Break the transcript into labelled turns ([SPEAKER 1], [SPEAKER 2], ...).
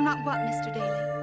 [SPEAKER 1] I'm not what, Mr. Daly?